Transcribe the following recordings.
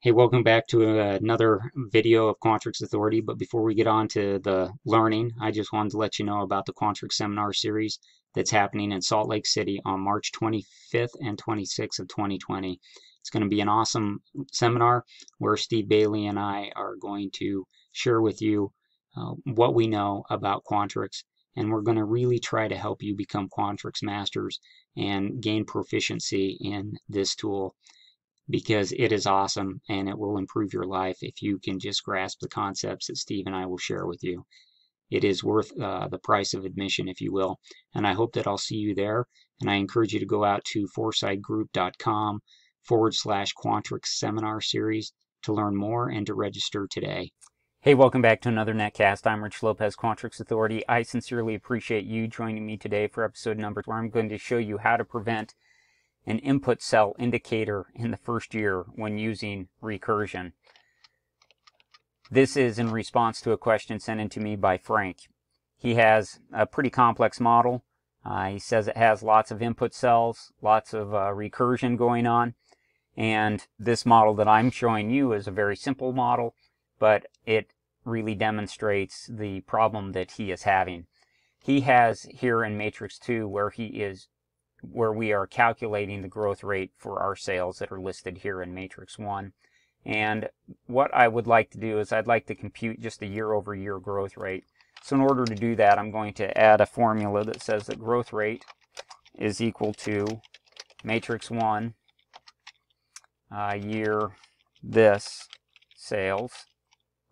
Hey, welcome back to another video of Quantrix Authority. But before we get on to the learning, I just wanted to let you know about the Quantrix Seminar Series that's happening in Salt Lake City on March 25th and 26th of 2020. It's going to be an awesome seminar where Steve Bailey and I are going to share with you uh, what we know about Quantrix. And we're going to really try to help you become Quantrix masters and gain proficiency in this tool because it is awesome and it will improve your life if you can just grasp the concepts that Steve and I will share with you. It is worth uh, the price of admission, if you will. And I hope that I'll see you there. And I encourage you to go out to foresightgroup.com forward slash Quantrix seminar series to learn more and to register today. Hey, welcome back to another Netcast. I'm Rich Lopez, Quantrix Authority. I sincerely appreciate you joining me today for episode number where I'm going to show you how to prevent an input cell indicator in the first year when using recursion. This is in response to a question sent in to me by Frank. He has a pretty complex model. Uh, he says it has lots of input cells, lots of uh, recursion going on. And this model that I'm showing you is a very simple model, but it really demonstrates the problem that he is having. He has here in Matrix 2 where he is where we are calculating the growth rate for our sales that are listed here in Matrix 1. And what I would like to do is I'd like to compute just the year over year growth rate. So in order to do that, I'm going to add a formula that says that growth rate is equal to matrix 1 uh, year this sales,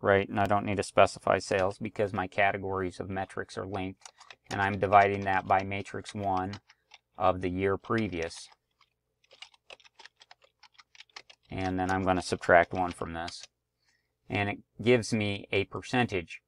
right? And I don't need to specify sales because my categories of metrics are linked. And I'm dividing that by matrix 1 of the year previous. And then I'm going to subtract 1 from this. And it gives me a percentage.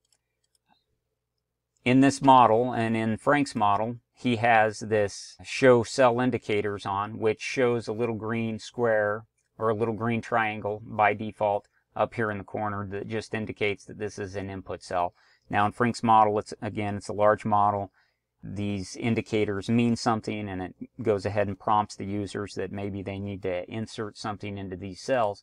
In this model and in Frank's model, he has this show cell indicators on, which shows a little green square or a little green triangle by default up here in the corner that just indicates that this is an input cell. Now in Frank's model, it's again, it's a large model these indicators mean something and it goes ahead and prompts the users that maybe they need to insert something into these cells.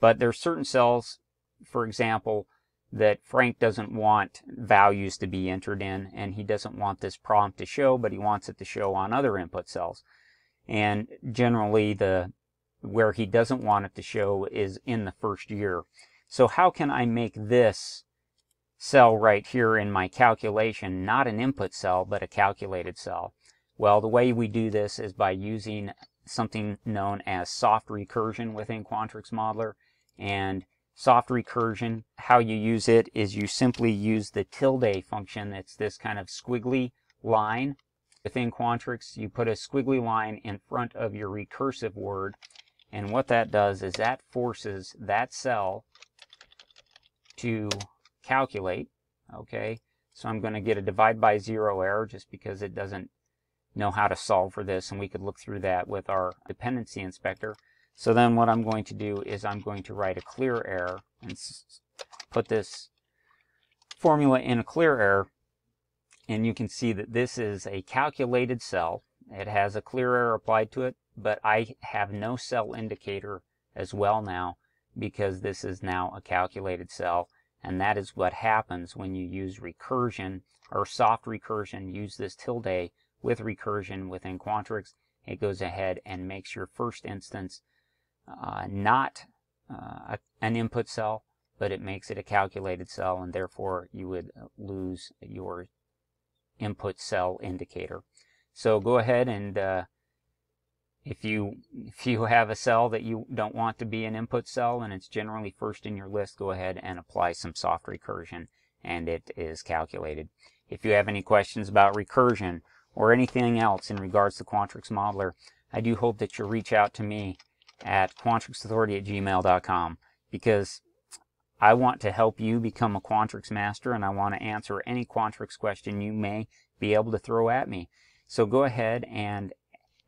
But there's certain cells, for example, that Frank doesn't want values to be entered in and he doesn't want this prompt to show, but he wants it to show on other input cells. And generally the where he doesn't want it to show is in the first year. So how can I make this cell right here in my calculation, not an input cell, but a calculated cell? Well, the way we do this is by using something known as soft recursion within Quantrix Modeler. And soft recursion, how you use it is you simply use the tilde function. It's this kind of squiggly line. Within Quantrix, you put a squiggly line in front of your recursive word. And what that does is that forces that cell to calculate, okay? So I'm going to get a divide by zero error just because it doesn't know how to solve for this, and we could look through that with our dependency inspector. So then what I'm going to do is I'm going to write a clear error and put this formula in a clear error, and you can see that this is a calculated cell. It has a clear error applied to it, but I have no cell indicator as well now because this is now a calculated cell and that is what happens when you use recursion or soft recursion. Use this tilde with recursion within Quantrix. It goes ahead and makes your first instance uh, not uh, an input cell, but it makes it a calculated cell, and therefore you would lose your input cell indicator. So go ahead and uh, if you if you have a cell that you don't want to be an input cell and it's generally first in your list, go ahead and apply some soft recursion and it is calculated. If you have any questions about recursion or anything else in regards to Quantrix Modeler, I do hope that you'll reach out to me at quantrixauthority at gmail.com because I want to help you become a Quantrix master and I want to answer any Quantrix question you may be able to throw at me. So go ahead and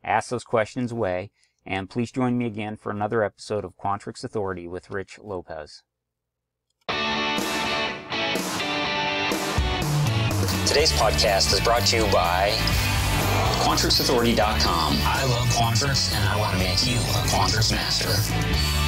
ask those questions away, and please join me again for another episode of Quantrix Authority with Rich Lopez. Today's podcast is brought to you by QuantrixAuthority.com. I love Quantrix, and I want to make you a Quantrix master.